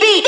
beat.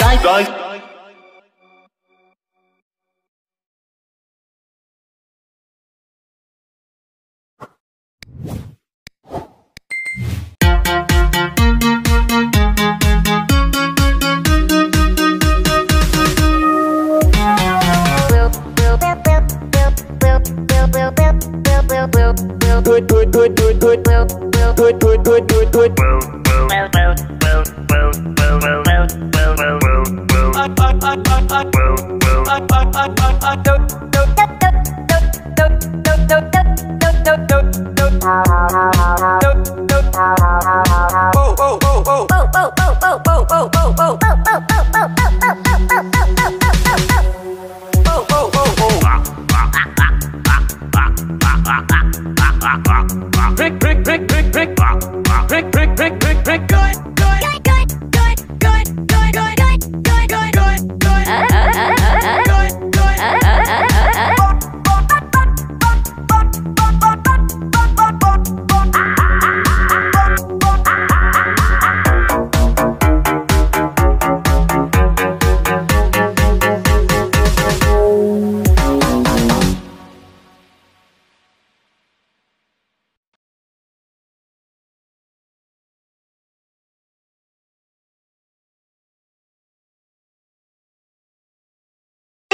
Bye bye.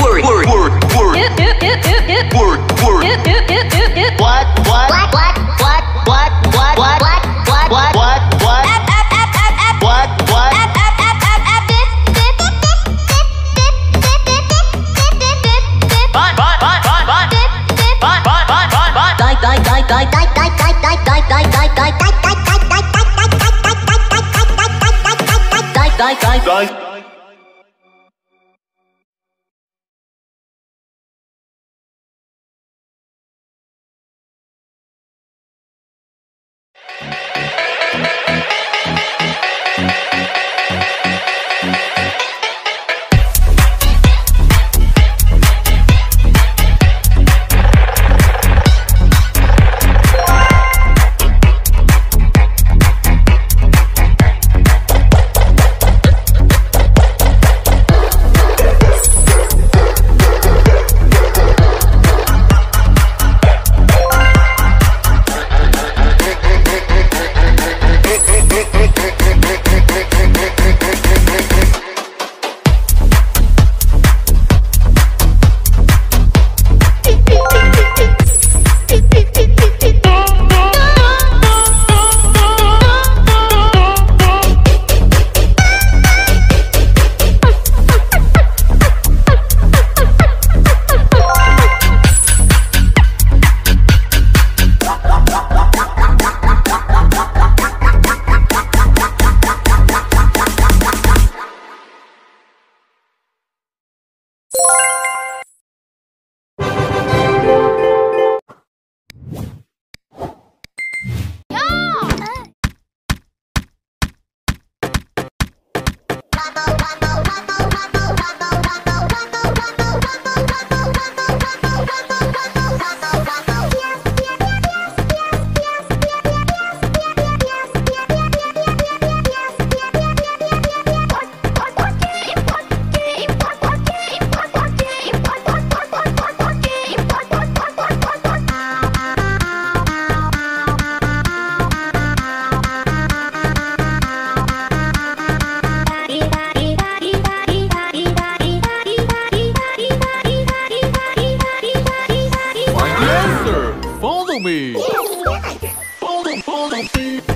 word word word word Guys, Follow me! Follow, follow me!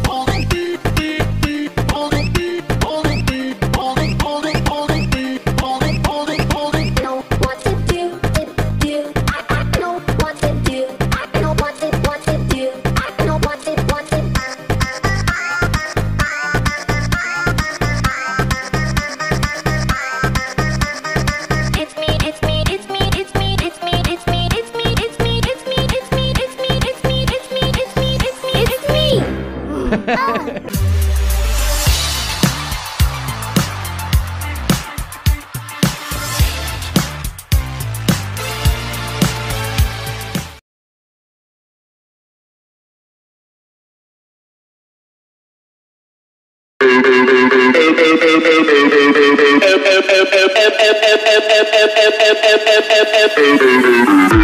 Thank